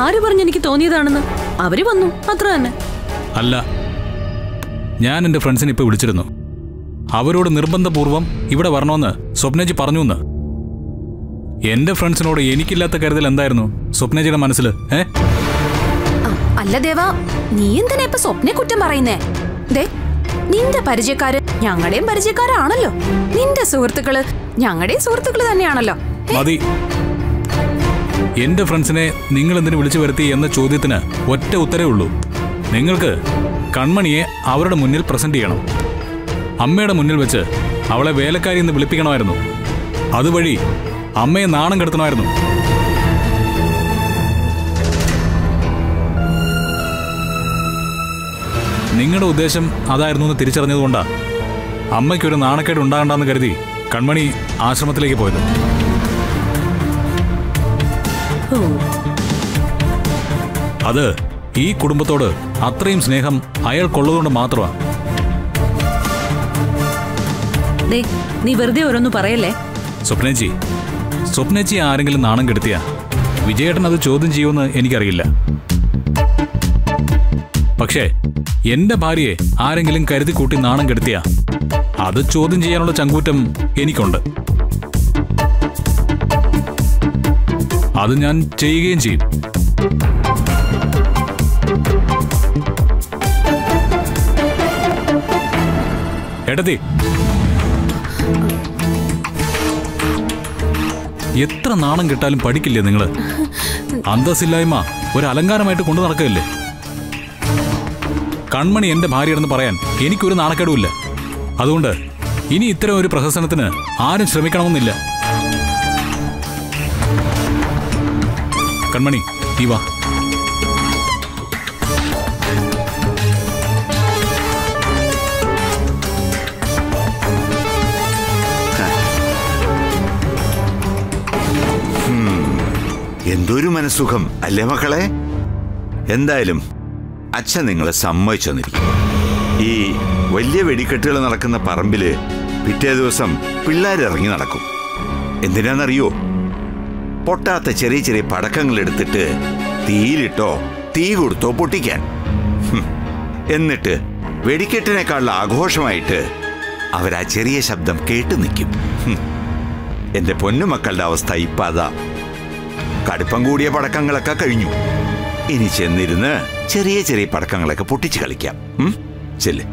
ആര് പറഞ്ഞു എനിക്ക് തോന്നിയതാണെന്ന്? അവർ വന്നു അത്ര തന്നെ. അല്ല ഞാൻ എന്റെ ഫ്രണ്ട്സിനെ ഇപ്പോൾ വിളിച്ചിരുന്നു. അവരോട് നിർബന്ധപൂർവം ഇവിടെ വരണമെന്ന് സ്വപ്നജി പറഞ്ഞു എന്ന് എന്റെ ഫ്രണ്ട്സിനോട് എനിക്കില്ലാത്ത കരുതൽ എന്തായിരുന്നു സ്വപ്നജിയുടെ മനസ്സിൽ ഏ? അല്ല ദേവ നീ എന്തിനാ ഇപ്പൊ സ്വപ്നെ കുറ്റം പറയുന്നേ? ദേ നിന്റെ പരിചയക്കാര് ഞങ്ങളുടെയും പരിചയക്കാരാണല്ലോ. നിന്റെ സുഹൃത്തുക്കൾ ഞങ്ങളുടെയും സുഹൃത്തുക്കൾ തന്നെയാണല്ലോ. മതി. എന്റെ ഫ്രണ്ട്സിനെ നിങ്ങൾ എന്തിനു വിളിച്ചു വരുത്തി എന്ന ചോദ്യത്തിന് ഒറ്റ ഉത്തരേ ഉള്ളൂ. നിങ്ങൾക്ക് കൺമണിയെ അവരുടെ മുന്നിൽ പ്രസന്റ് ചെയ്യണം. അമ്മയുടെ മുന്നിൽ വെച്ച് അവളെ വേലക്കാരി എന്ന് വിളിപ്പിക്കണമായിരുന്നു. അതുവഴി അമ്മയെ നാണം കെടുത്തണമായിരുന്നു. നിങ്ങളുടെ ഉദ്ദേശം അതായിരുന്നു എന്ന് തിരിച്ചറിഞ്ഞതുകൊണ്ടാണ് അമ്മയ്ക്കൊരു നാണക്കേട് ഉണ്ടാകണ്ടെന്ന് കരുതി കൺമണി ആശ്രമത്തിലേക്ക് പോയത്. അത് ഈ കുടുംബത്തോട് അത്രയും സ്നേഹം അയാൾക്കുള്ളതുകൊണ്ട് മാത്രമാണ്. നീ വെറുതെ ഓരോന്ന് പറയല്ലേ? സ്വപ്നേച്ചി സ്വപ്നേച്ചി ആരെങ്കിലും നാണം കെടുത്തിയ? വിജയേട്ടൻ അത് ചോദ്യം ചെയ്യുമെന്ന് എനിക്കറിയില്ല. പക്ഷേ എന്റെ ഭാര്യയെ ആരെങ്കിലും കരുതി കൂട്ടി നാണം കെടുത്തിയ? അത് ചോദ്യം ചെയ്യാനുള്ള ചങ്കൂറ്റം എനിക്കുണ്ട്. അത് ഞാൻ ചെയ്യുകയും ചെയ്യും. എടതി. എത്ര നാണം കിട്ടാലും പഠിക്കില്ലേ നിങ്ങൾ? അന്തസ്സില്ലായ്മ ഒരു അലങ്കാരമായിട്ട് കൊണ്ടു നടക്കില്ലേ കൺമണി എന്റെ ഭാര്യയാണെന്ന് പറയാൻ എനിക്കൊരു നാണക്കേടുമില്ല. അതുകൊണ്ട് ഇനി ഇത്തരം ഒരു പ്രഹസനത്തിന് ആരും ശ്രമിക്കണമെന്നില്ല. കൺമണി നീ വാ. എന്തൊരു മനസ്സുഖം അല്ലേ മക്കളെ? എന്തായാലും അച്ഛൻ നിങ്ങളെ സമ്മതിച്ചു തന്നിരിക്കും ഈ വലിയ വെടിക്കെട്ടുകൾ നടക്കുന്ന പറമ്പിൽ പിറ്റേ ദിവസം പിള്ളേരിറങ്ങി നടക്കും. എന്തിനാണെന്നറിയോ പൊട്ടാത്ത ചെറിയ ചെറിയ പടക്കങ്ങൾ എടുത്തിട്ട് തീയിലിട്ടോ തീ കൊടുത്തോ പൊട്ടിക്കാൻ. എന്നിട്ട് വെടിക്കെട്ടിനേക്കാളുള്ള ആഘോഷമായിട്ട് അവരാ ചെറിയ ശബ്ദം കേട്ടു നിൽക്കും. ഹും. എന്റെ പൊന്നുമക്കളുടെ അവസ്ഥ ഇപ്പൊ അതാ. കടുപ്പം കൂടിയ പടക്കങ്ങളൊക്കെ കഴിഞ്ഞു. ഇനി ചെന്നിരുന്ന് ചെറിയ ചെറിയ പടക്കങ്ങളൊക്കെ പൊട്ടിച്ച് കളിക്കാം? ചെല്ല്.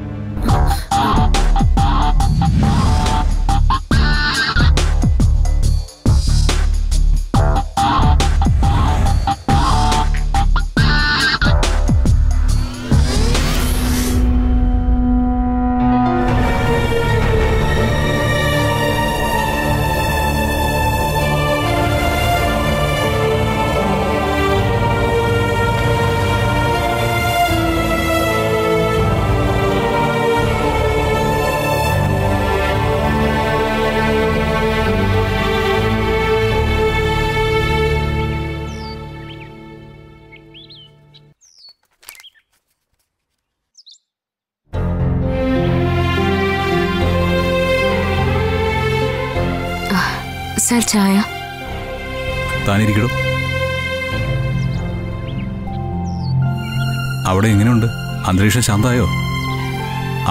അന്തരീക്ഷം ശാന്തമായോ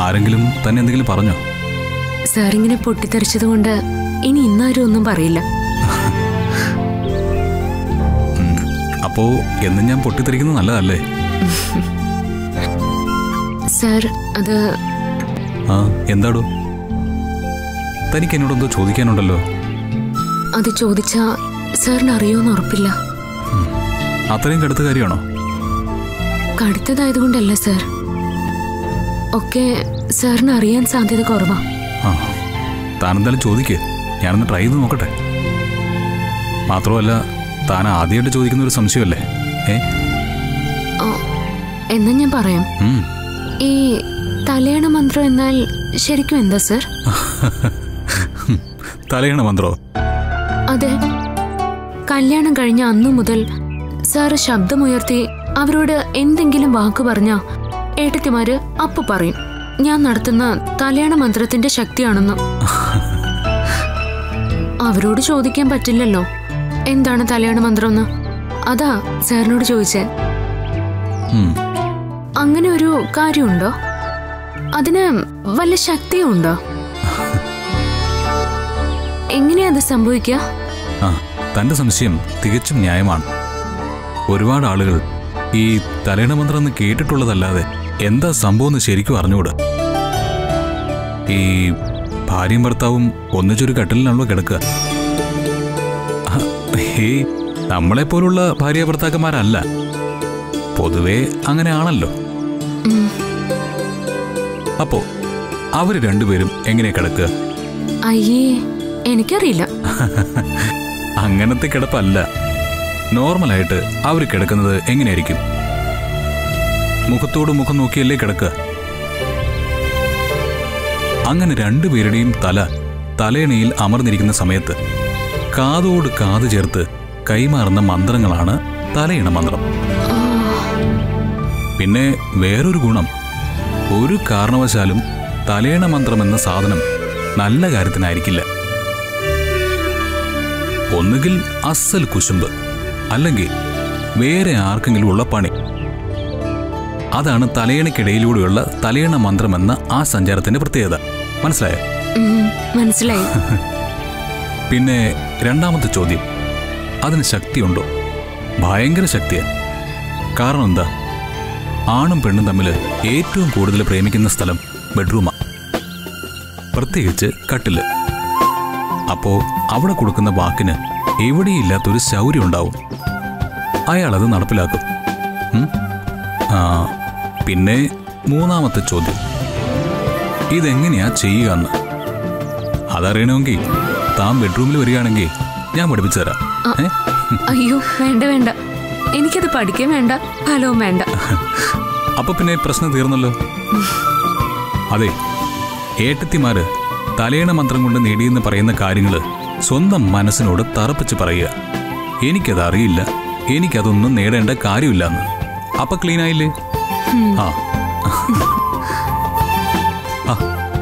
ആരെങ്കിലും തന്നെ എന്തെങ്കിലും പറഞ്ഞോ? സാർ ഇങ്ങനെ പൊട്ടിത്തെറിച്ചത് കൊണ്ട് ഇനി ഇന്നാരും ഒന്നും പറയില്ല. അപ്പോ എന്നും ഞാൻ പൊട്ടിത്തെറിക്കുന്നത് നല്ലതല്ലേ? സാർ അത് ആ എന്താടോ? തനിക്ക് എന്നോടെന്തോ ചോദിക്കാനുണ്ടല്ലോ. അത് ചോദിച്ചാ സാറിന് അറിയോന്ന് ഉറപ്പില്ല അത്രയും കടുത്ത കാര്യമാണോ? കടുത്തതായതുകൊണ്ടല്ല സാർ. ഒക്കെ സാറിന് അറിയാൻ സാധ്യത കുറവാ. താനെന്തായാലും ചോദിക്ക്. ഞാനൊന്ന് ട്രൈ ചെയ്ത് നോക്കട്ടെ. മാത്രമല്ല താൻ ആദ്യമായിട്ട് ചോദിക്കുന്ന ഒരു സംശയമല്ലേ? ഏ? എന്നാ ഞാൻ പറയാം. ഈ തലയണ മന്ത്രം എന്നാൽ ശരിക്കും എന്താ സർ? തലയണ മന്ത്രോ? അതെ. കല്യാണം കഴിഞ്ഞ അന്നു മുതൽ സാറ് ശബ്ദമുയർത്തി അവരോട് എന്തെങ്കിലും വാക്ക് പറഞ്ഞ ഏട്ടത്തിമാര് അപ്പു പറയും ഞാൻ നടത്തുന്ന തലയണ മന്ത്രത്തിന്റെ ശക്തിയാണെന്ന്. അവരോട് ചോദിക്കാൻ പറ്റില്ലല്ലോ. എന്താണ് തലയണ മന്ത്രം എന്ന് അതാ സാറിനോട് ചോദിച്ചേ. അങ്ങനെ ഒരു കാര്യമുണ്ടോ? അതിന് വല്ല ശക്തിയും ഉണ്ടോ? എങ്ങനെയാ അത് സംഭവിക്കുക തന്റെ സംശയം തികച്ചും ന്യായമാണ്. ഒരുപാട് ആളുകൾ ഈ തലയണ മന്ത്രം എന്ന് കേട്ടിട്ടുള്ളതല്ലാതെ എന്താ സംഭവം എന്ന് ശരിക്കും അറിഞ്ഞുകൂടാ. ഈ ഭാര്യയും ഭർത്താവും ഒന്നിച്ചൊരു കട്ടിലിനാണല്ലോ കിടക്കുക. ഈ നമ്മളെപ്പോലുള്ള ഭാര്യ ഭർത്താക്കന്മാരല്ല. പൊതുവേ അങ്ങനെയാണല്ലോ അപ്പോ അവർ രണ്ടുപേരും എങ്ങനെ കിടക്കുക? അയ്യേ എനിക്കറിയില്ല. അങ്ങനത്തെ കിടപ്പല്ല. നോർമലായിട്ട് അവർ കിടക്കുന്നത് എങ്ങനെയായിരിക്കും? മുഖത്തോട് മുഖം നോക്കിയല്ലേ കിടക്കുക അങ്ങനെ രണ്ടുപേരുടെയും തല തലേണയിൽ അമർന്നിരിക്കുന്ന സമയത്ത് കാതോട് കാത് ചേർത്ത് കൈമാറുന്ന മന്ത്രങ്ങളാണ് തലയിണ മന്ത്രം. പിന്നെ വേറൊരു ഗുണം. ഒരു കാരണവശാലും തലേണ മന്ത്രം എന്ന സാധനം നല്ല കാര്യത്തിനായിരിക്കില്ല. ഒന്നുകിൽ അസൽ കുശുമ്പ് അല്ലെങ്കിൽ വേറെ ആർക്കെങ്കിലും ഉള്ള പണി. അതാണ് തലയണക്കിടയിലൂടെയുള്ള തലയണ മന്ത്രം എന്ന ആ സഞ്ചാരത്തിന്റെ പ്രത്യേകത. മനസ്സിലായോ? മനസ്സിലായി. പിന്നെ രണ്ടാമത്തെ ചോദ്യം. അതിന് ശക്തിയുണ്ടോ? ഭയങ്കര ശക്തിയാണ് കാരണം എന്താ? ആണും പെണ്ണും തമ്മിൽ ഏറ്റവും കൂടുതൽ പ്രേമിക്കുന്ന സ്ഥലം ബെഡ്റൂമാണ് പ്രത്യേകിച്ച് കട്ടിൽ. അപ്പോ അവിടെ കൊടുക്കുന്ന വാക്കിന് എവിടെയില്ലാത്തൊരു ശൗര്യം ഉണ്ടാവും. അയാളത് നടപ്പിലാക്കും. ആ പിന്നെ മൂന്നാമത്തെ ചോദ്യം. ഇതെങ്ങനെയാ ചെയ്യുക എന്ന് അതറിയണമെങ്കിൽ താൻ ബെഡ്റൂമിൽ വരികയാണെങ്കിൽ ഞാൻ പഠിപ്പിച്ചു തരാം. അയ്യോ വേണ്ട വേണ്ട. എനിക്കത് പഠിക്കാൻ വേണ്ട ഫലവും വേണ്ട. അപ്പൊ പിന്നെ പ്രശ്നം തീർന്നല്ലോ? അതെ ഏട്ടത്തിമാര് തലേണ മന്ത്രം കൊണ്ട് നേടിയെന്ന് പറയുന്ന കാര്യങ്ങൾ സ്വന്തം മനസ്സിനോട് തറപ്പിച്ച് പറയുക. എനിക്കത് അറിയില്ല എനിക്കതൊന്നും നേടേണ്ട കാര്യമില്ലെന്ന്. അപ്പൊ ക്ലീൻ ആയില്ലേ? ആ. ആ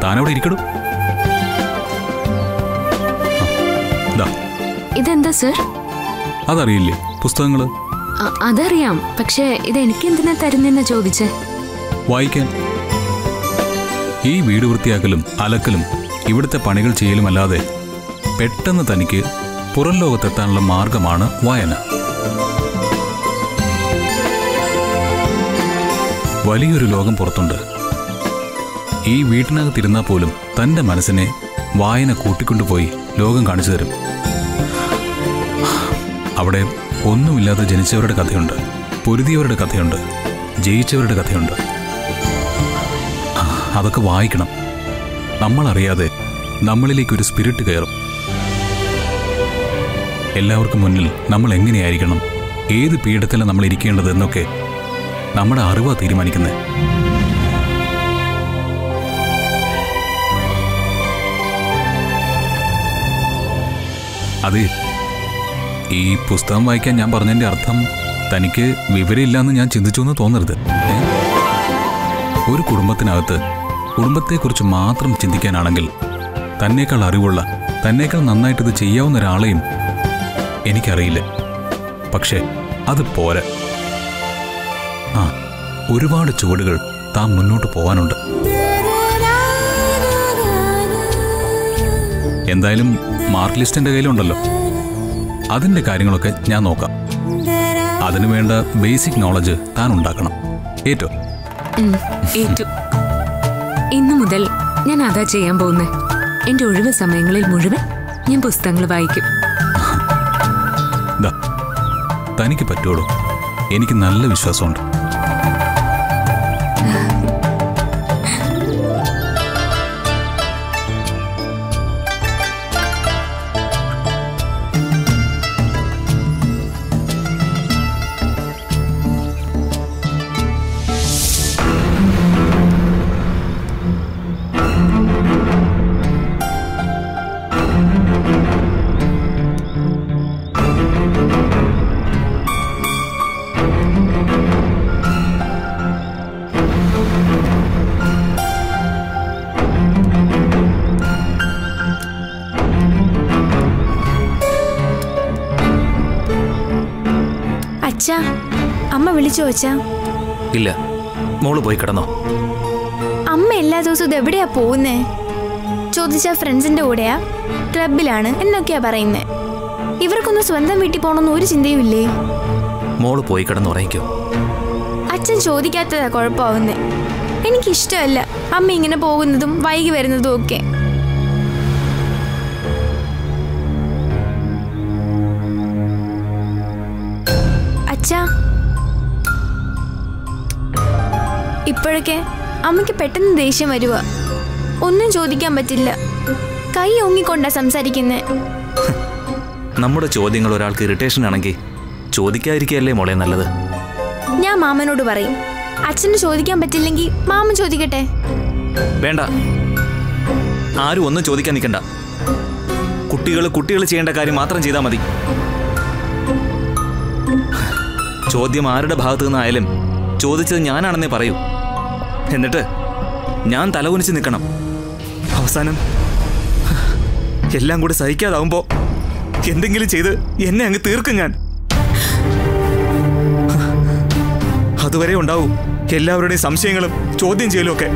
താനവിടെ ഇരിക്കടൂ. ഇതെന്താ സർ? അതറിയില്ലേ പുസ്തകങ്ങൾ? അതറിയാം പക്ഷേ ഇത് എനിക്ക് എന്തിനാ തരുന്നെന്ന് ചോദിച്ചേ? വായിക്കാൻ. ഈ വീട് വൃത്തിയാക്കലും അലക്കലും ഇവിടുത്തെ പണികൾ ചെയ്യലും അല്ലാതെ പെട്ടെന്ന് തനിക്ക് പുറം ലോകത്തെത്താനുള്ള മാർഗമാണ് വായന. വലിയൊരു ലോകം പുറത്തുണ്ട്. ഈ വീട്ടിനകത്തിരുന്നാൽ പോലും തന്റെ മനസ്സിനെ വായന കൂട്ടിക്കൊണ്ടുപോയി ലോകം കാണിച്ചു തരും. അവിടെ ഒന്നുമില്ലാതെ ജനിച്ചവരുടെ കഥയുണ്ട് പൊരുതിയവരുടെ കഥയുണ്ട് ജയിച്ചവരുടെ കഥയുണ്ട്. അതൊക്കെ വായിക്കണം. നമ്മളറിയാതെ നമ്മളിലേക്കൊരു സ്പിരിറ്റ് കയറും. എല്ലാവർക്കും മുന്നിൽ നമ്മൾ എങ്ങനെയായിരിക്കണം? ഏത് പീഠത്തിലാണ് നമ്മൾ ഇരിക്കേണ്ടത് എന്നൊക്കെ നമ്മുടെ അറിവാ തീരുമാനിക്കുന്നത് അതെ ഈ പുസ്തകം വായിക്കാൻ ഞാൻ പറഞ്ഞതിന്റെ അർത്ഥം തനിക്ക് വിവരമില്ലാന്ന് ഞാൻ ചിന്തിച്ചു എന്ന് തോന്നരുത് ഒരു കുടുംബത്തിനകത്ത് കുടുംബത്തെക്കുറിച്ച് മാത്രം ചിന്തിക്കാനാണെങ്കിൽ തന്നേക്കാൾ അറിവുള്ള തന്നേക്കാൾ നന്നായിട്ടിത് ചെയ്യാവുന്ന ഒരാളെയും എനിക്കറിയില്ല. പക്ഷേ അത് പോരാ. ആ ഒരുപാട് ചുവടുകൾ താൻ മുന്നോട്ട് പോവാനുണ്ട്. എന്തായാലും മാർക്ക് ലിസ്റ്റ് എന്റെ കയ്യിലുണ്ടല്ലോ. അതിന്റെ കാര്യങ്ങളൊക്കെ ഞാൻ നോക്കാം. അതിനു വേണ്ട ബേസിക് നോളജ് താൻ ഉണ്ടാക്കണം. ഏറ്റോ. ഏറ്റു. ഇന്നു മുതൽ ഞാൻ അതാ ചെയ്യാൻ പോകുന്നത് എന്റെ ഒഴിവ് സമയങ്ങളിൽ മുഴുവൻ ഞാൻ പുസ്തകങ്ങൾ വായിക്കും. തനിക്ക് പറ്റുള്ളൂ എനിക്ക് നല്ല വിശ്വാസമുണ്ട്. വിളിച്ചോ അച്ഛാ? ഇല്ല. മോൾ പോയി കിടന്നോ? അമ്മ എല്ലാ ദിവസവും ഇത് എവിടെയാ പോകുന്നേ? ചോദിച്ച ഫ്രണ്ട്സിന്റെ കൂടെയാ ക്ലബിലാണ് എന്നൊക്കെയാ പറയുന്നേ. ഇവർക്കൊന്നും സ്വന്തം വീട്ടിൽ പോകണമെന്ന് ഒരു ചിന്തയും ഇല്ലേ? മോൾ പോയി കിടന്ന് ഉറങ്ങിക്കോ. അച്ഛൻ ചോദിക്കാത്തതാ കുഴപ്പമാവുന്നേ. എനിക്കിഷ്ടമല്ല അമ്മ ഇങ്ങനെ പോകുന്നതും വൈകി വരുന്നതും ഒക്കെ. ഇപ്പോഴൊക്കെ അമ്മയ്ക്ക് പെട്ടെന്ന് ദേഷ്യം വരുക ഒന്നും ചോദിക്കാൻ പറ്റില്ല. കൈ ഓങ്ങിക്കൊണ്ടാ സംസാരിക്കുന്നേ. നമ്മുടെ ചോദ്യങ്ങൾ ഒരാൾക്ക് ഇറിറ്റേഷൻ ആണെങ്കിൽ ചോദിക്കാതിരിക്കല്ലേ മോളെ നല്ലത്? ഞാൻ മാമനോട് പറയും. അച്ഛന് ചോദിക്കാൻ പറ്റില്ലെങ്കിൽ മാമൻ ചോദിക്കട്ടെ? വേണ്ട. ആരും ഒന്നും ചോദിക്കാൻ നിൽക്കണ്ട. കുട്ടികൾ കുട്ടികൾ ചെയ്യേണ്ട കാര്യം മാത്രം ചെയ്താൽ മതി. ചോദ്യം ആരുടെ ഭാഗത്തു നിന്നായാലും ചോദിച്ചത് ഞാനാണെന്നേ പറയൂ. എന്നിട്ട് ഞാൻ തലകുനിച്ച് നിൽക്കണം. അവസാനം എല്ലാം കൂടെ സഹിക്കാതാവുമ്പോ എന്തെങ്കിലും ചെയ്ത് എന്നെ അങ്ങ് തീർക്കും ഞാൻ. അതുവരെ ഉണ്ടാവും എല്ലാവരുടെയും സംശയങ്ങളും ചോദ്യം ചെയ്യലുമൊക്കെ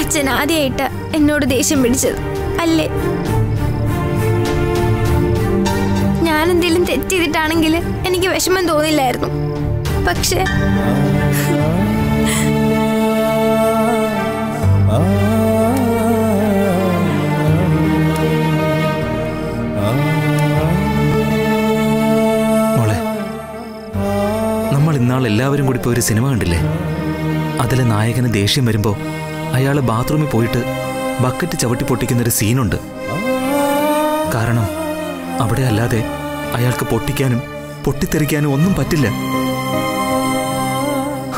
അച്ഛൻ ആദ്യമായിട്ട് എന്നോട് ദേഷ്യം പിടിച്ചത്. അല്ലേ? ഞാൻ എന്തെങ്കിലും തെറ്റ് ചെയ്തിട്ടാണെങ്കിൽ എനിക്ക് വിഷമം തോന്നില്ലായിരുന്നു. പക്ഷേ നമ്മൾ ഇന്നാൾ എല്ലാവരും കൂടി പോയി ഒരു സിനിമ കണ്ടില്ലേ? അതിലെ നായകന് ദേഷ്യം വരുമ്പോൾ അയാൾ ബാത്റൂമിൽ പോയിട്ട് ബക്കറ്റ് ചവിട്ടി പൊട്ടിക്കുന്ന ഒരു സീനുണ്ട്. കാരണം അവിടെ അല്ലാതെ അയാൾക്ക് പൊട്ടിക്കാനും പൊട്ടിത്തെറിക്കാനും ഒന്നും പറ്റില്ല.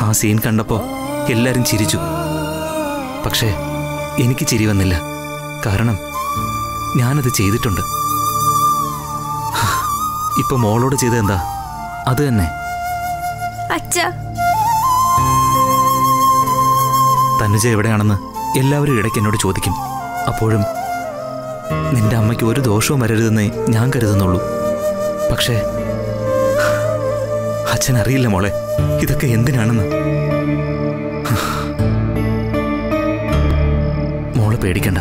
ആ സീൻ കണ്ടപ്പോ എല്ലാരും ചിരിച്ചു. പക്ഷേ എനിക്ക് ചിരി വന്നില്ല. കാരണം ഞാനത് ചെയ്തിട്ടുണ്ട്. ഇപ്പൊ മോളോട് ചെയ്തത് എന്താ? അത് തന്നെ. തനുജ എവിടെയാണെന്ന് എല്ലാവരും ഇടയ്ക്ക് എന്നോട് ചോദിക്കും. അപ്പോഴും നിന്റെ അമ്മയ്ക്ക് ഒരു ദോഷവും വരരുതെന്ന് ഞാൻ കരുതുന്നുള്ളൂ. പക്ഷേ അച്ഛൻ അറിയില്ല മോളെ. ഇതൊക്കെ എന്തിനാണെന്ന്? മോൾ പേടിക്കണ്ട.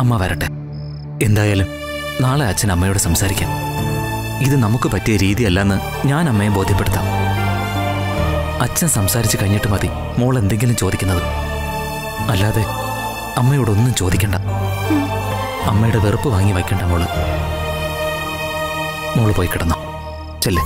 അമ്മ വരട്ടെ. എന്തായാലും നാളെ അച്ഛൻ അമ്മയോട് സംസാരിക്കാം. ഇത് നമുക്ക് പറ്റിയ രീതിയല്ലെന്ന് ഞാൻ അമ്മയെ ബോധ്യപ്പെടുത്താം. അച്ഛൻ സംസാരിച്ച് കഴിഞ്ഞിട്ട് മതി മോൾ എന്തെങ്കിലും ചോദിക്കുന്നത്. അല്ലാതെ അമ്മയോടൊന്നും ചോദിക്കണ്ട. അമ്മയുടെ വെറുപ്പ് വാങ്ങി വയ്ക്കണ്ട മോൾ. മോൾ പോയി കിടന്നു. ചെല്ലേ.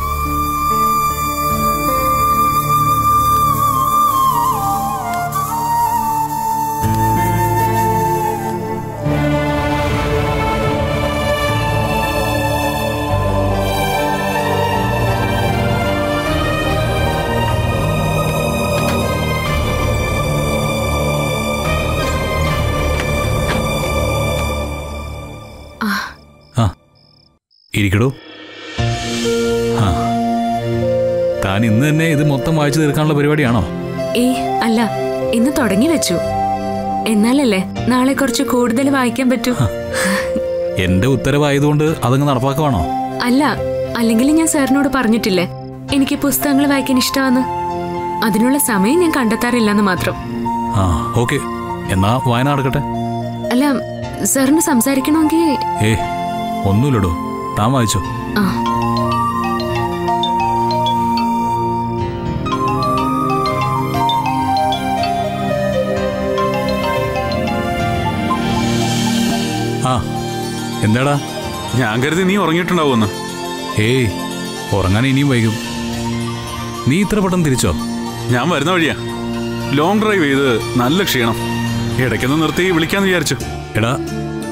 ഇരിക്കടോ. താൻ ഇന്ന് തന്നെ ഇത് മൊത്തം വായിച്ചു തീർക്കാനുള്ള പരിപാടിയാണോ? ഏ അല്ല ഇന്ന് തുടങ്ങി വെച്ചു. എന്നാലല്ലേ നാളെ കുറച്ച് കൂടുതൽ വായിക്കാൻ പറ്റൂ? എന്റെ ഉത്തരവായതുകൊണ്ട് അതങ്ങ് നടപ്പാക്കുവാണോ? അല്ല അല്ലെങ്കിൽ ഞാൻ സാറിനോട് പറഞ്ഞിട്ടില്ലേ എനിക്ക് പുസ്തകങ്ങൾ വായിക്കാൻ ഇഷ്ടമാണ് അതിനുള്ള സമയം ഞാൻ കണ്ടെത്താറില്ലെന്ന് മാത്രം. ആ ഓക്കെ. എന്നാ വായന നടക്കട്ടെ. അല്ല സാറിന് സംസാരിക്കണമെങ്കിൽ ഏ ഒന്നുമില്ലടോ. താൻ വായിച്ചോ. ആ. എന്താടാ? ഞാൻ കരുതി നീ ഉറങ്ങിയിട്ടുണ്ടാവുമെന്ന്. ഏയ് ഉറങ്ങാൻ ഇനിയും വൈകും. നീ ഇത്ര പെട്ടെന്ന് തിരിച്ചോ? ഞാൻ വരുന്ന വഴിയാ. ലോങ് ഡ്രൈവ് ചെയ്ത് നല്ല ക്ഷീണം. ഇടയ്ക്കൊന്ന് നിർത്തി വിളിക്കാന്ന് വിചാരിച്ചു. എടാ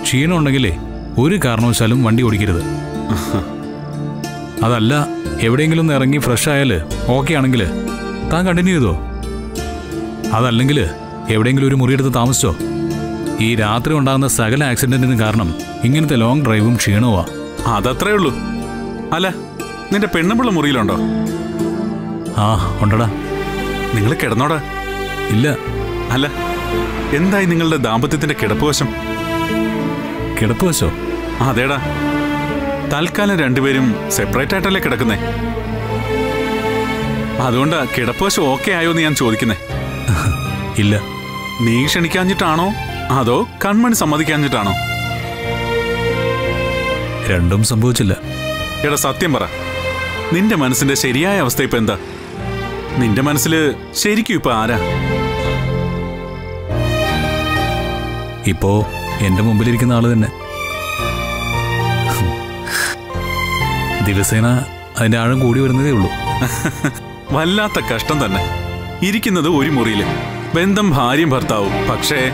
ക്ഷീണം ഉണ്ടെങ്കിലേ ഒരു കാരണവശാലും വണ്ടി ഓടിക്കരുത്. അതല്ല എവിടെയെങ്കിലും ഒന്ന് ഇറങ്ങി ഫ്രഷ് ആയാൽ ഓക്കെ ആണെങ്കിൽ താൻ കണ്ടിന്യൂ ചെയ്തോ? അതല്ലെങ്കിൽ എവിടെയെങ്കിലും ഒരു മുറിയെടുത്ത് താമസിച്ചോ? ഈ രാത്രി ഉണ്ടാകുന്ന സകല ആക്സിഡന്റിനും കാരണം ഇങ്ങനത്തെ ലോങ് ഡ്രൈവും ക്ഷീണവുമാ. അതത്രേ ഉള്ളൂ അല്ല നിന്റെ പെണ്ണുമ്പുള്ള മുറിയിലുണ്ടോ? ആ ഉണ്ടടാ. നിങ്ങൾ കിടന്നോടാ. ഇല്ല. അല്ല എന്തായി നിങ്ങളുടെ ദാമ്പത്യത്തിന്റെ കിടപ്പുവശം? കിടപ്പുവശോ? കിടപ്പ് വശോ അതേടാ. തൽക്കാലം രണ്ടുപേരും സെപ്പറേറ്റ് ആയിട്ടല്ലേ കിടക്കുന്നേ? അതുകൊണ്ടാ കിടപ്പുവശം ഓക്കെ ആയോ എന്ന് ഞാൻ ചോദിക്കുന്നേ. ഇല്ല. നീ ക്ഷണിക്കാഞ്ഞിട്ടാണോ? അതോ കൺമണി സമ്മതിക്കാഞ്ഞിട്ടാണോ? രണ്ടും സംഭവിച്ചില്ല. എടാ സത്യം പറ. നിന്റെ മനസ്സിന്റെ ശരിയായ അവസ്ഥ ഇപ്പൊ എന്താ? നിന്റെ മനസ്സിൽ ശരിക്കും ഇപ്പൊ ആരാ? ഇപ്പോ എന്റെ മുമ്പിലിരിക്കുന്ന ആൾ തന്നെ. ദിവസേന അതിന്റെ ആഴം കൂടി വരുന്നതേ ഉള്ളൂ. വല്ലാത്ത കഷ്ടം തന്നെ. ഇരിക്കുന്നത് ഒരു മുറിയിൽ. ബന്ധം ഭാര്യയും ഭർത്താവും. പക്ഷേ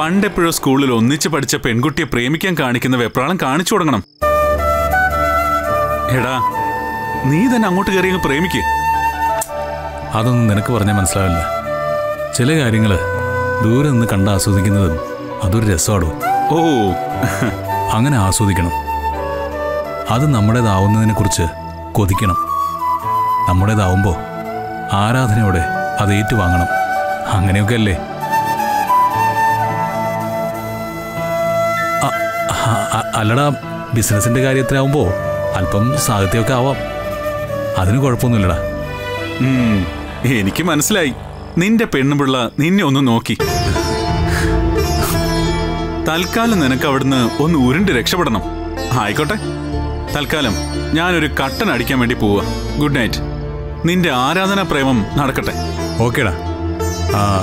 പണ്ടെപ്പോഴോ സ്കൂളിൽ ഒന്നിച്ച് പഠിച്ച പെൺകുട്ടിയെ പ്രേമിക്കാൻ കാണിക്കുന്ന വെപ്രാളം കാണിച്ചു തുടങ്ങണം. എടാ നീ തന്നെ അങ്ങോട്ട് കയറി അങ്ങ് പ്രേമിക്ക്. അതൊന്നും നിനക്ക് പറഞ്ഞാൽ മനസ്സിലാവില്ല. ചില കാര്യങ്ങൾ ദൂരെ നിന്ന് കണ്ട് ആസ്വദിക്കുന്നതും അതൊരു രസമാടോ? ഓ. അങ്ങനെ ആസ്വദിക്കണം. അത് നമ്മുടേതാവുന്നതിനെ കുറിച്ച് കൊതിക്കണം. നമ്മുടേതാവുമ്പോൾ ആരാധനയോടെ അത് ഏറ്റുവാങ്ങണം. അങ്ങനെയൊക്കെ അല്ലേ? അല്ലടാ ബിസിനസിന്റെ കാര്യത്തിലാവുമ്പോൾ അല്പം സാഹിത്യമൊക്കെ ആവാം. അതിന് കുഴപ്പമൊന്നുമില്ലടാ. എനിക്ക് മനസ്സിലായി. നിന്റെ പെണ്ണുപിള്ള നിന്നെ ഒന്ന് നോക്കി. തൽക്കാലം നിനക്ക് അവിടുന്ന് ഒന്ന് ഉരുണ്ട് രക്ഷപ്പെടണം. ആയിക്കോട്ടെ. തൽക്കാലം ഞാനൊരു കട്ടൻ അടിക്കാൻ വേണ്ടി പോവുക ഗുഡ് നൈറ്റ് നിന്റെ ആരാധനാ പ്രേമം നടക്കട്ടെ. ഓക്കേടാ. ആ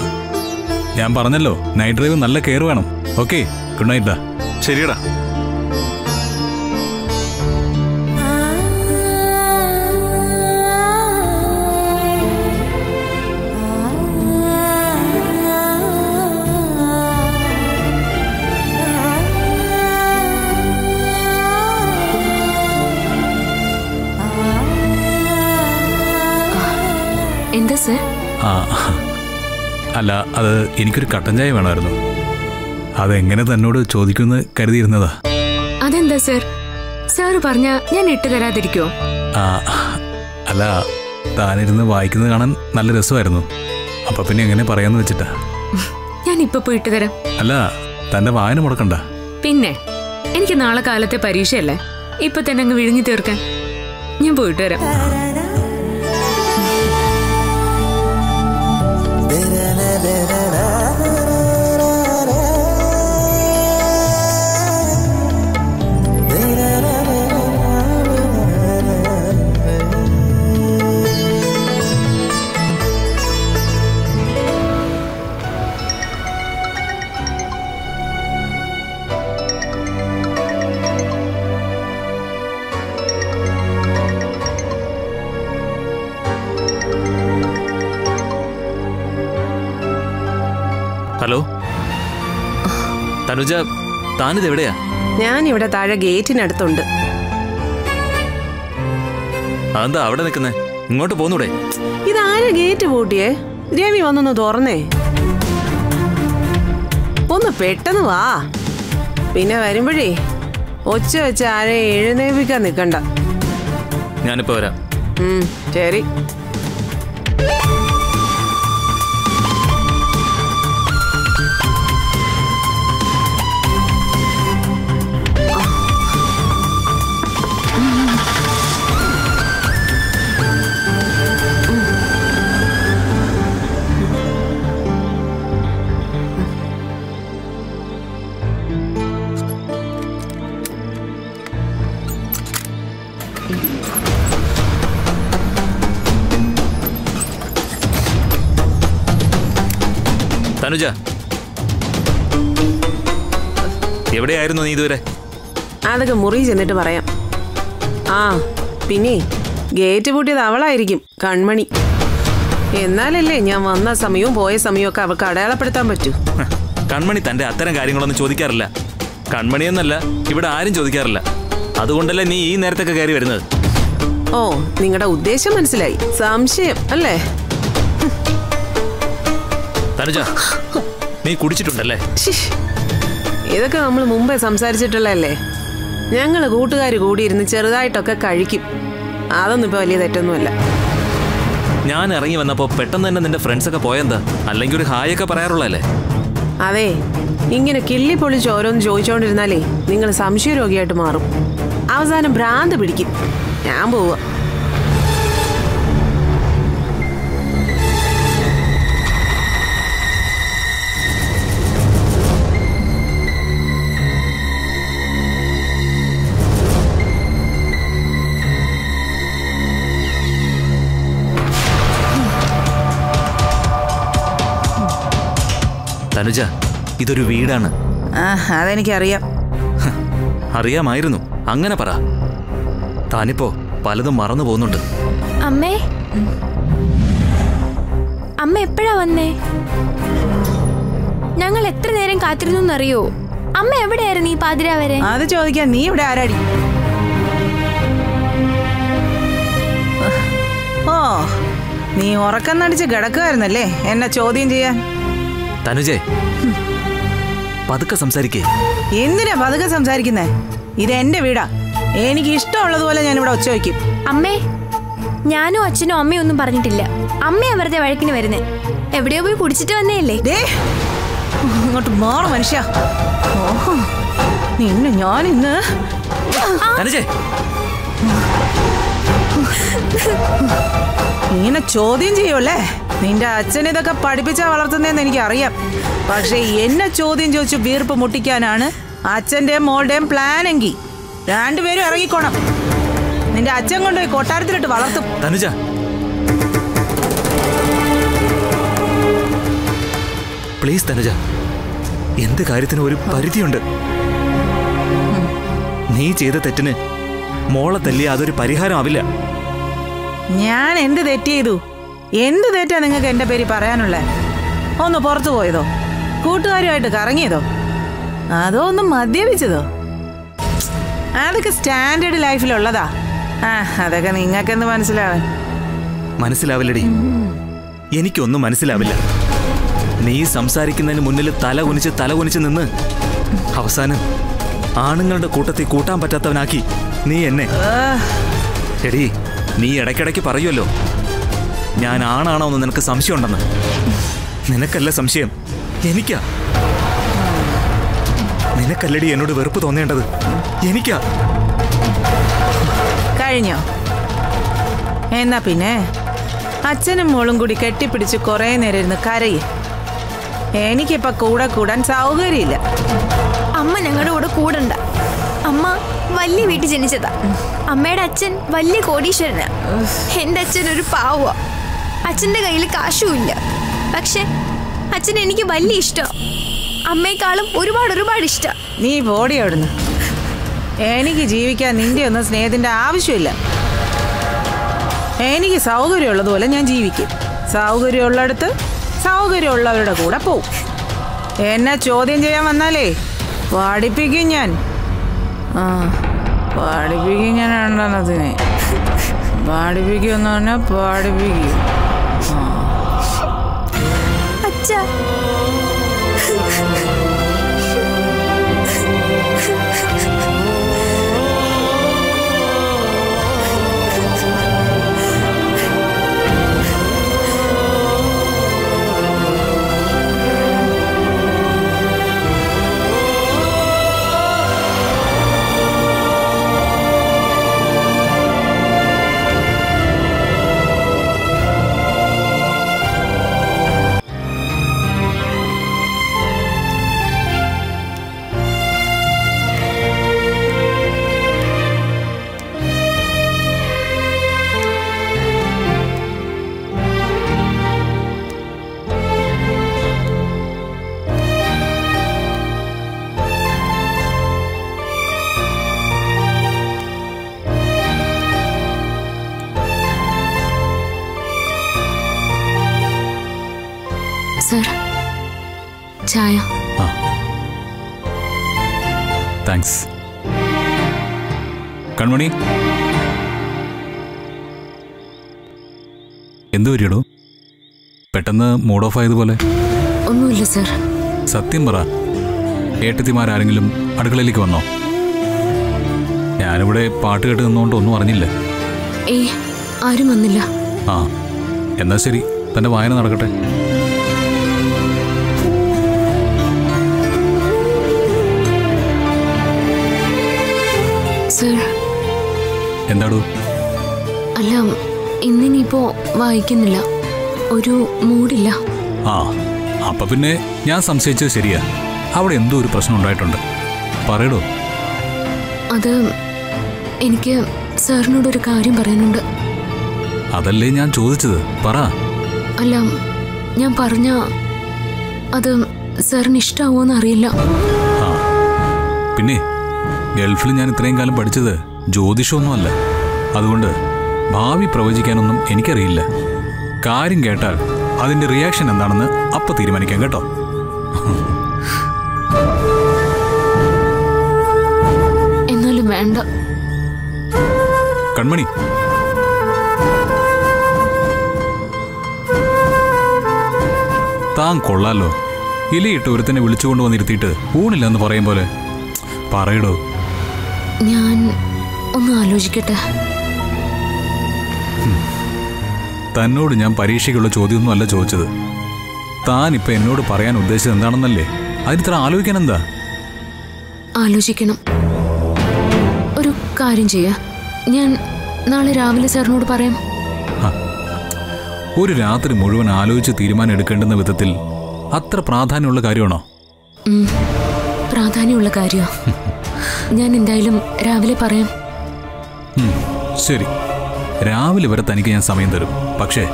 ഞാൻ പറഞ്ഞല്ലോ നൈറ്റ് ഡ്രൈവ് നല്ല കെയർ വേണം. ഓക്കെ ഗുഡ് നൈറ്റ് ശരിയടാ. ആ. അല്ല അത് എനിക്കൊരു കട്ടൻ ചായ വേണമായിരുന്നു. അതെങ്ങനെ തന്നോട് ചോദിക്കുമെന്ന് കരുതിയിരുന്നതാ. അതെന്താ സർ? സാറ് പറഞ്ഞ ഞാൻ ഇട്ട് തരാതിരിക്കോ ആ അല്ല താനിരുന്ന് വായിക്കുന്നത് കാണാൻ നല്ല രസമായിരുന്നു. അപ്പൊ പിന്നെ എങ്ങനെ പറയാന്ന് വെച്ചിട്ടാ? ഞാൻ ഇപ്പൊ പോയിട്ട് തരാം. അല്ല തന്റെ വായന മുടക്കണ്ട. പിന്നെ എനിക്ക് നാളെ കാലത്തെ പരീക്ഷയല്ലേ? ഇപ്പൊ തന്നെ അങ്ങ് വിഴുങ്ങി തീർക്കാൻ. ഞാൻ പോയിട്ട് വരാം. തനുജ താനിത് എവിടെയാ? ഞാൻ ഇവിടെ താഴെ ഗേറ്റിനടുത്തുണ്ട്. അതെന്താ അവിടെ നിൽക്കുന്നേ? ഇങ്ങോട്ട് പോന്നൂടെ? ഇതാരെ ഗേറ്റ് പൂട്ടിയേ? രവി വന്നൊന്ന് തുറന്നേ. ഒന്ന് പെട്ടെന്ന് വാ. പിന്നെ വരുമ്പോഴേ ഒച്ച വെച്ച് ആരെ എഴുന്നേൽപ്പിക്കാൻ നിൽക്കണ്ട. ഞാനിപ്പോ വരാം. ശരി. എവിടെയായിരുന്നു നീ ഇതുവരെ? അതൊക്കെ മുറി ചെന്നിട്ട് പറയാം. ആ പിന്നെ ഗേറ്റ് പൂട്ടിയത് അവളായിരിക്കും കൺമണി. എന്നാലല്ലേ ഞാൻ വന്ന സമയവും പോയ സമയവും ഒക്കെ അവൾക്ക് അടയാളപ്പെടുത്താൻ പറ്റൂ? കൺമണി തന്റെ അത്തരം കാര്യങ്ങളൊന്നും ചോദിക്കാറില്ല. കൺമണി എന്നല്ല ഇവിടെ ആരും ചോദിക്കാറില്ല. അതുകൊണ്ടല്ലേ നീ ഈ നേരത്തൊക്കെ കയറി വരുന്നത്? ഓ നിങ്ങളുടെ ഉദ്ദേശം മനസ്സിലായി. സംശയം അല്ലേ? തനുജ നീ കുടിച്ചിട്ടുണ്ടല്ലേ. ഇതൊക്കെ നമ്മൾ മുമ്പേ സംസാരിച്ചിട്ടുള്ളതല്ലേ? ഞങ്ങൾ കൂട്ടുകാർ കൂടിയിരുന്ന് ചെറുതായിട്ടൊക്കെ കഴിക്കും. അതൊന്നും ഇപ്പൊ വലിയ തെറ്റൊന്നുമല്ല. ഞാൻ ഇറങ്ങി വന്നപ്പോ പെട്ടെന്ന് തന്നെ നിന്റെ ഫ്രണ്ട്സ് ഒക്കെ പോയെന്താ? അല്ലെങ്കിൽ ഒരു ഹായ് ഒക്കെ പറയാറുള്ളല്ലേ അതെ ഇങ്ങനെ കിള്ളി പൊളിച്ച് ഓരോന്ന് ചോദിച്ചോണ്ടിരുന്നാലേ നിങ്ങൾ സംശയരോഗിയായിട്ട് മാറും. അവസാനം ഭ്രാന്ത് പിടിക്കും. ഞാൻ പോവാ. തനുജ ഇതൊരു വീടാണ്. ആ അതെനിക്കറിയാം. അറിയാമായിരുന്നു. അങ്ങനെ പറ. താനിപ്പോ പലതും മറന്നു പോകുന്നുണ്ട്. അമ്മേ. അമ്മ എപ്പോഴാ വന്നേ? ഞങ്ങൾ എത്ര നേരം കാത്തിരുന്നു എന്നറിയോ അമ്മ എവിടെയായിരുന്നു ഈ പാതിര വരെ? അത് ചോദിക്കാൻ നീ ഇവിടെ ആരാടി? ഓ നീ ഉറക്കം നടിച്ച് കിടക്കുമായിരുന്നല്ലേ എന്നെ ചോദ്യം ചെയ്യാൻ. തനുജേ. പതുക്കെ സംസാരിക്കേ. എന്തിനാ പതുക്കെ സംസാരിക്കുന്നേ? ഇത് എന്റെ വീടാ. എനിക്ക് ഇഷ്ടമുള്ളതുപോലെ ഞാൻ ഇവിടെ ഒച്ച വയ്ക്കും അമ്മേ ഞാനും അച്ഛനും അമ്മയും ഒന്നും പറഞ്ഞിട്ടില്ല. അമ്മയാ വെറുതെ വഴക്കിന് വരുന്നേ. എവിടെയോ പോയി കുടിച്ചിട്ട് വന്നേയല്ലേ? ദേ ഇങ്ങോട്ട് മാറും മനുഷ്യ. നിന്നെ ഞാൻ ഇന്ന് തനുജേ. ഇങ്ങനെ ചോദ്യം ചെയ്യുമല്ലേ നിന്റെ അച്ഛൻ ഇതൊക്കെ പഠിപ്പിച്ചാ വളർത്തുന്നതെന്ന് എനിക്കറിയാം. പക്ഷേ എന്നെ ചോദ്യം ചോദിച്ചു വീർപ്പ് മുട്ടിക്കാനാണ് അച്ഛന്റെയും മോളുടെയും പ്ലാൻ എങ്കിൽ രണ്ടുപേരും ഇറങ്ങിക്കോണം. നിന്റെ അച്ഛൻ കൊണ്ടുപോയി കൊട്ടാരത്തിലിട്ട് വളർത്തും. തനുജ. പ്ലീസ് തനുജ എന്ത് കാര്യത്തിന് ഒരു പരിധിയുണ്ട്? നീ ചെയ്ത തെറ്റിന് മോളെ തല്ലിയ അതൊരു പരിഹാരമാവില്ല ഞാൻ എന്ത് തെറ്റ് ചെയ്തു? എന്ത് തെറ്റാ നിങ്ങൾക്ക് എന്റെ പേര് പറയാനുള്ളത് ഒന്ന് പുറത്തു പോയതോ? കൂട്ടുകാരുമായിട്ട് കറങ്ങിയതോ? അതോ ഒന്ന് മദ്യപിച്ചതോ? അതൊക്കെ സ്റ്റാൻഡേർഡ് ലൈഫിലുള്ളതാ. ആ അതൊക്കെ നിങ്ങൾക്ക് നിങ്ങൾക്കെന്ത് മനസ്സിലാവാൻ മനസ്സിലാവില്ലടി. എനിക്കൊന്നും മനസ്സിലാവില്ല. നീ സംസാരിക്കുന്നതിന് മുന്നിൽ തല കുനിച്ച് തല കുനിച്ച് നിന്ന് അവസാനം ആണുങ്ങളുടെ കൂട്ടത്തിൽ കൂട്ടാൻ പറ്റാത്തവനാക്കി നീ എന്നെ. എടി നീ ഇടയ്ക്കിടയ്ക്ക് പറയുമല്ലോ. ഞാൻ ആണാണോ എന്ന് നിനക്ക് സംശയമുണ്ടെന്ന്? നിനക്കല്ല സംശയം. എനിക്കാ. നിനക്കല്ലടി എന്നോട് വെറുപ്പ് തോന്നേണ്ടത്. എനിക്കാ. കഴിഞ്ഞോ? എന്നാ പിന്നെ? അച്ഛനും മോളും കൂടി കെട്ടിപ്പിടിച്ച് കുറേ നേരം ഇരുന്ന് കരയെ. എനിക്കിപ്പോ കൂടെ കൂടാൻ സൗകര്യമില്ല. അമ്മ ഞങ്ങളുടെ കൂടെ കൂടണ്ട. അമ്മ വലിയ വീട്ടിൽ ജനിച്ചതാ. അമ്മയുടെ അച്ഛൻ വലിയ കോടീശ്വരനാ. എന്റെ അച്ഛൻ ഒരു പാവ. അച്ഛന്റെ കയ്യിൽ കാശുമില്ല. പക്ഷെ അച്ഛൻ എനിക്ക് വലിയ ഇഷ്ടം. അമ്മയെക്കാളും ഒരുപാട് ഒരുപാട് ഇഷ്ടം. നീ ബോഡി അവിടുന്ന്. എനിക്ക് ജീവിക്കാൻ നിന്റെ ഒന്നും സ്നേഹത്തിന്റെ ആവശ്യമില്ല. എനിക്ക് സൗകര്യമുള്ളതുപോലെ ഞാൻ ജീവിക്കും. സൗകര്യമുള്ളടത്ത് സൗകര്യമുള്ളവരുടെ കൂടെ പോവും. എന്നെ ചോദ്യം ചെയ്യാൻ വന്നാലേ പഠിപ്പിക്കും ഞാൻ. ആ പഠിപ്പിക്കും ഞാൻ അതിനെ പഠിപ്പിക്കുമെന്ന് പറഞ്ഞാൽ പഠിപ്പിക്കും അച്ഛാ പെട്ടെന്ന് മൂഡ് ഓഫ് ആയതുപോലെ ഒന്നുമില്ല സർ. സത്യം പറ. ഏട്ടത്തിമാരാരെങ്കിലും അടുക്കളയിലേക്ക് വന്നോ? ഞാനിവിടെ പാട്ട് കേട്ട് നിന്നുകൊണ്ട് ഒന്നും അറിഞ്ഞില്ല. ഏ ആരും വന്നില്ല. ആ എന്നാ ശരി. തന്റെ വായന നടക്കട്ടെ. എന്താടോ? അല്ല ഇന്നിനിപ്പോ വായിക്കുന്നില്ല. ഒരു മൂടില്ല. ആ അപ്പൊ പിന്നെ ഞാൻ സംശയിച്ചത് ശരിയാ. അവിടെ എന്തോ ഒരു പ്രശ്നം ഉണ്ടായിട്ടുണ്ട്. പറയടോ. അത് എനിക്ക് സാറിനോട് ഒരു കാര്യം പറയാനുണ്ട്. അതല്ലേ ഞാൻ ചോദിച്ചത്. പറ. അല്ല ഞാൻ പറഞ്ഞ അത് സാറിന് ഇഷ്ടാവോന്ന് അറിയില്ല പിന്നെ ഗൾഫിൽ ഞാൻ ഇത്രയും കാലം പഠിച്ചത് ജ്യോതിഷമൊന്നുമല്ല. അതുകൊണ്ട് ഭാവി പ്രവചിക്കാനൊന്നും എനിക്കറിയില്ല. കാര്യം കേട്ടാൽ അതിന്റെ റിയാക്ഷൻ എന്താണെന്ന് അപ്പൊ തീരുമാനിക്കാം കേട്ടോ. എന്നാലും വേണ്ട. കൺമണി. താൻ കൊള്ളാലോ. ഇലയിട്ട് ഒരുത്തനെ വിളിച്ചുകൊണ്ട് വന്നിരുത്തിയിട്ട് ഊണില്ലെന്ന് പറയും പോലെ. പറയടോ. ഞാൻ ഒന്ന് ആലോചിക്കട്ടെ. തന്നോട് ഞാൻ പരീക്ഷയ്ക്കുള്ള ചോദ്യമൊന്നും അല്ല ചോദിച്ചത്. താൻ ഇപ്പൊ എന്നോട് പറയാൻ ഉദ്ദേശിച്ചത് എന്താണെന്നല്ലേ? അതിനിത്ര ആലോചിക്കാൻ എന്താ? ആലോചിക്കണം. ഒരു കാര്യം ചെയ്യാ. ഞാൻ നാളെ രാവിലെ സാറിനോട് പറയാം. ഒരു രാത്രി മുഴുവൻ ആലോചിച്ച് തീരുമാനം എടുക്കേണ്ടുന്ന വിധത്തിൽ അത്ര പ്രാധാന്യമുള്ള കാര്യമാണോ? പ്രാധാന്യമുള്ള കാര്യോ? ഞാൻ എന്തായാലും രാവിലെ പറയാം. ശരി. രാവിലെ വരെ തനിക്ക് ഞാൻ സമയം തരും. പക്ഷേ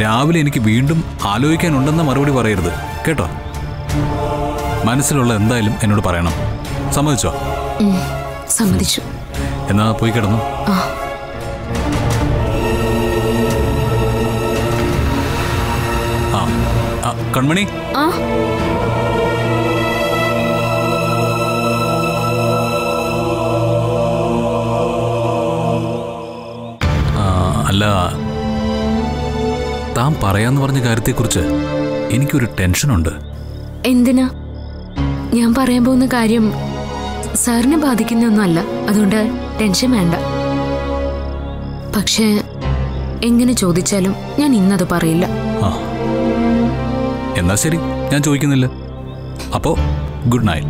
രാവിലെ എനിക്ക് വീണ്ടും ആലോചിക്കാനുണ്ടെന്ന മറുപടി പറയരുത്. കേട്ടോ? മനസ്സിലുള്ള എന്തായാലും എന്നോട് പറയണം. സമ്മതിച്ചോ? സമ്മതിച്ചു. എന്നാ പോയി കിടന്നു. ആ. കൺമണി? ആ, അല്ല താൻ പറയാന്ന് പറഞ്ഞ കാര്യത്തെക്കുറിച്ച് എനിക്കൊരു ടെൻഷനുണ്ട്. എന്തിനാ? ഞാൻ പറയാൻ പോകുന്ന കാര്യം സാറിനെ ബാധിക്കുന്നൊന്നുമല്ല. അതുകൊണ്ട് ടെൻഷൻ വേണ്ട. പക്ഷേ എങ്ങനെ ചോദിച്ചാലും ഞാൻ ഇന്നത് പറയില്ല. എന്നാ ശരി. ഞാൻ ചോദിക്കുന്നില്ല. അപ്പോ ഗുഡ് നൈറ്റ്.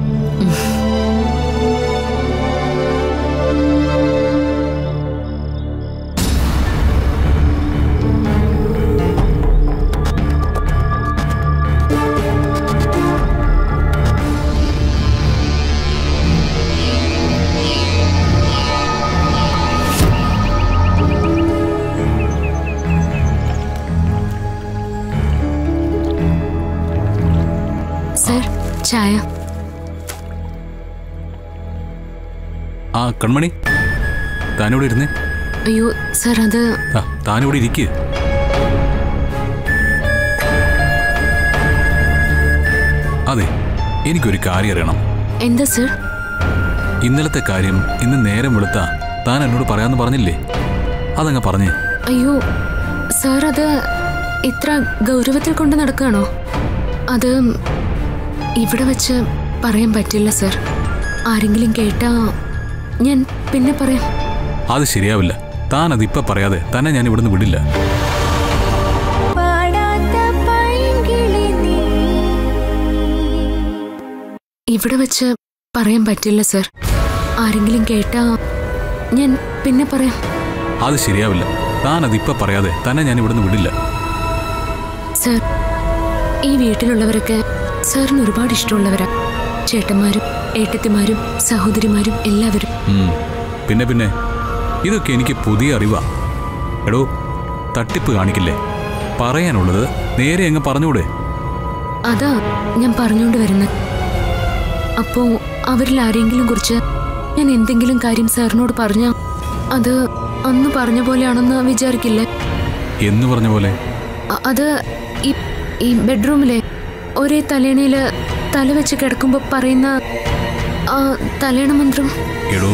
കൺമണി താനിവിടെ ഇരുന്നേ. അയ്യോ സർ അത് താനിവിടെ ഇരിക്കുക അതെ എനിക്കൊരു കാര്യം അറിയണം. എന്താ സർ? ഇന്നലത്തെ കാര്യം ഇന്ന് നേരം വെളുത്ത താൻ എന്നോട് പറയാന്ന് പറഞ്ഞില്ലേ? അതങ്ങ് പറഞ്ഞേ. അയ്യോ സാർ അത് ഇത്ര ഗൗരവത്തിൽ കൊണ്ട് നടക്കുകയാണോ? അത് ഇവിടെ വെച്ച് പറയാൻ പറ്റില്ല സർ. ആരെങ്കിലും കേട്ടാ ഞാൻ പിന്നെ പറയാം. അത് ശരിയാവില്ല. താൻ അത് ഇപ്പൊ പറയാതെ തന്നെ ഞാൻ ഇവിടുന്ന് വിടില്ല. ഇവിടെ വെച്ച് പറയാൻ പറ്റില്ല സർ. ആരെങ്കിലും കേട്ടാ ഞാൻ പിന്നെ പറയാം. അത് ശരിയാവില്ല. താൻ അത് ഇപ്പൊ പറയാതെ തന്നെ ഞാൻ ഇവിടുന്ന് വിടില്ല. സർ ഈ വീട്ടിലുള്ളവരൊക്കെ സാറിന് ഒരുപാട് ഇഷ്ടമുള്ളവരാ. ചേട്ടന്മാരും ഏട്ടത്തിമാരും സഹോദരിമാരും എല്ലാവരും. പിന്നെ പിന്നെ. ഇതൊക്കെ എനിക്ക് പുതിയ അറിവാ. എടോ തട്ടിപ്പ് കാണിക്കില്ലേ? പറയാനുള്ളത് നേരെ അങ്ങ് പറഞ്ഞൂടെ അതാ ഞാൻ പറഞ്ഞുകൊണ്ട് വരുന്നത് അപ്പോ അവരിൽ ആരെങ്കിലും കുറിച്ച് ഞാൻ എന്തെങ്കിലും കാര്യം സാറിനോട് പറഞ്ഞ അത് അന്ന് പറഞ്ഞ പോലെയാണെന്ന് വിചാരിക്കില്ലേ? എന്ന് പറഞ്ഞ പോലെ? അത് ഈ ഈ ബെഡ്റൂമിലെ ഒരേ തലേണയിൽ തല വെച്ച് കിടക്കുമ്പോൾ പറയുന്ന തലേണ മന്ത്രം? എടോ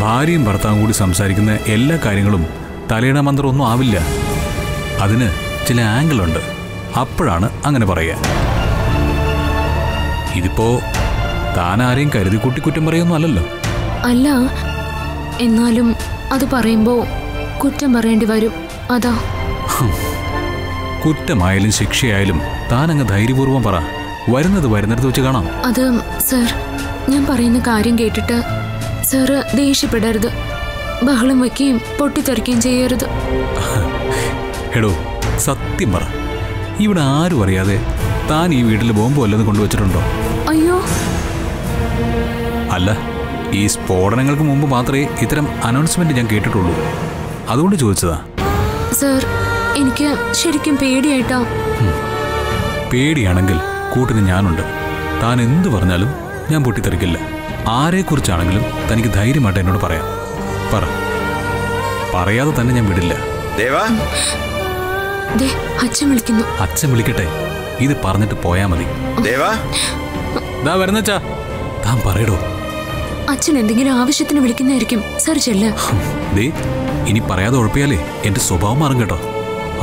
ഭാര്യയും ഭർത്താവും കൂടി സംസാരിക്കുന്ന എല്ലാ കാര്യങ്ങളും തലേണ മന്ത്രം ഒന്നും ആവില്ല. അതിന് ചില ആംഗിൾ ഉണ്ട്. അപ്പോഴാണ് അങ്ങനെ പറയുക. ഇതിപ്പോ താൻ ആരെയും കരുതി കൂട്ടി കുറ്റം പറയൊന്നും അല്ലല്ലോ. അല്ല എന്നാലും അത് പറയുമ്പോ കുറ്റം പറയേണ്ടി വരും. അതാ. കുറ്റമായാലും ശിക്ഷയായാലും താൻ അങ്ങ് ധൈര്യപൂർവം പറ. വരുന്നത് വരുന്നിടത്ത് വെച്ച് കാണാം. അത് സർ ഞാൻ പറയുന്ന കാര്യം കേട്ടിട്ട് സാറ് ദേഷ്യപ്പെടരുത്. ബഹളം വയ്ക്കുകയും പൊട്ടിത്തെറിക്കുകയും ചെയ്യരുത്. എടോ സത്യം പറ. ഇവിടെ ആരും അറിയാതെ താൻ ഈ വീട്ടിൽ ബോംബ് വല്ലതും കൊണ്ടുവച്ചിട്ടുണ്ടോ? അയ്യോ. അല്ല ഈ സ്ഫോടനങ്ങൾക്ക് മുമ്പ് മാത്രമേ ഇത്തരം അനൗൺസ്മെന്റ് ഞാൻ കേട്ടിട്ടുള്ളൂ. അതുകൊണ്ട് ചോദിച്ചതാ. സർ എനിക്ക് ശരിക്കും പേടിയായിട്ടോ. പേടിയാണെങ്കിൽ കൂട്ടിന് ഞാനുണ്ട്. താൻ എന്തു പറഞ്ഞാലും ഞാൻ പൊട്ടിത്തെറിക്കില്ല. ആരെക്കുറിച്ചാണെങ്കിലും തനിക്ക് ധൈര്യമായിട്ട് എന്നോട് പറയാം. പറ. പറയാതെ തന്നെ ഞാൻ വിടില്ല. ദേവാ. ദേ അച്ഛൻ വിളിക്കുന്നു. അച്ഛൻ വിളിക്കട്ടെ. ഇത് പറഞ്ഞിട്ട് പോയാ മതി. ദേവാ. ദാ വരുന്നച്ചാ. താൻ പറയടോ. അച്ഛൻ എന്തെങ്കിലും ആവശ്യത്തിന് വിളിക്കുന്നതായിരിക്കും. സാർ ചെല്ല. ദേ ഇനി പറയാതെ ഉഴപ്പിയാലേ എന്റെ സ്വഭാവം മാറും കേട്ടോ.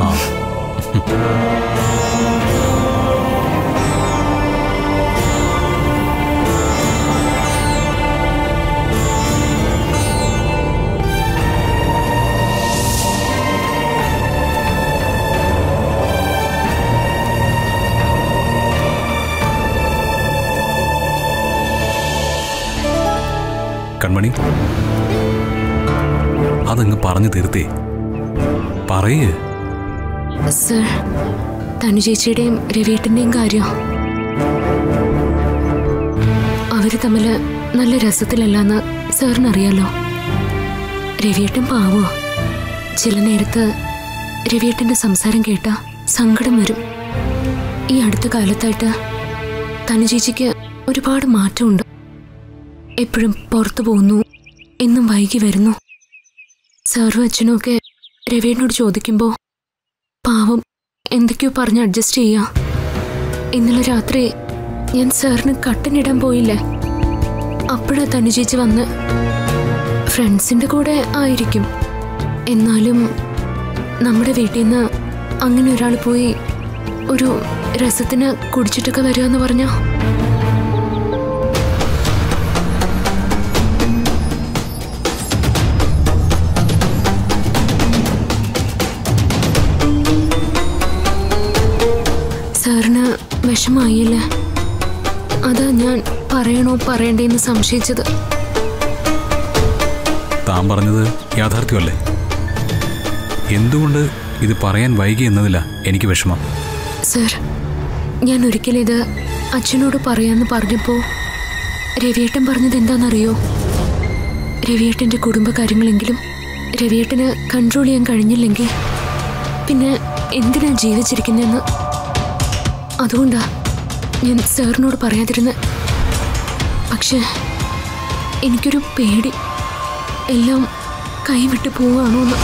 ആ. കൺമണി. അതങ്ങ് പറഞ്ഞു തീർത്തേ. പറയേ. സർ തനു ചേച്ചിയുടെയും രവിയേട്ടന്റെയും കാര്യം. അവർ തമ്മിൽ നല്ല രസത്തിലല്ലെന്ന് സാറിനറിയാലോ? രവിയേട്ടൻ പാവോ? ചില നേരത്ത് രവിയേട്ടന്റെ സംസാരം കേട്ട സങ്കടം വരും. ഈ അടുത്ത കാലത്തായിട്ട് തനു ചേച്ചിക്ക് ഒരുപാട് മാറ്റമുണ്ട്. എപ്പോഴും പുറത്തു പോകുന്നു. എന്നും വൈകി വരുന്നു. സാറും അച്ഛനും ഒക്കെ രവിയേട്ടനോട് ചോദിക്കുമ്പോൾ പാവം എന്തൊക്കെയോ പറഞ്ഞ് അഡ്ജസ്റ്റ് ചെയ്യാ. ഇന്നലെ രാത്രി ഞാൻ സാറിന് കട്ടനിടാൻ പോയില്ലേ? അപ്പോഴാ തനു ചേച്ചി വന്ന് ഫ്രണ്ട്സിന്റെ കൂടെ ആയിരിക്കും. എന്നാലും നമ്മുടെ വീട്ടിൽ നിന്ന് അങ്ങനെ ഒരാൾ പോയി ഒരു രസത്തിന് കുടിച്ചിട്ടൊക്കെ വരിക എന്ന് പറഞ്ഞ. വിഷമായില്ലേ അതാ ഞാൻ പറയണോ പറയണ്ടേന്ന് സംശയിച്ചത്. താൻ പറഞ്ഞത് യാഥാർത്ഥ്യമല്ലേ? എന്തുകൊണ്ട് ഇത് പറയാൻ വൈകി എന്നതില്ല എനിക്ക് വിഷമം. സർ ഞാൻ ഒരിക്കലും ഇത് അച്ഛനോട് പറയാന്ന് പറഞ്ഞപ്പോ രവിയേട്ടൻ പറഞ്ഞത് എന്താണെന്നറിയോ രവിയേട്ടന്റെ കുടുംബകാര്യങ്ങളെങ്കിലും രവിയേട്ടന് കൺട്രോൾ ചെയ്യാൻ കഴിഞ്ഞില്ലെങ്കിൽ പിന്നെ എന്തിനാ ജീവിച്ചിരിക്കുന്നതെന്ന് അതുകൊണ്ടാ ഞാൻ സാറിനോട് പറയാതിരുന്നത് പക്ഷേ എനിക്കൊരു പേടി. എല്ലാം കൈവിട്ട് പോവാണോ എന്ന്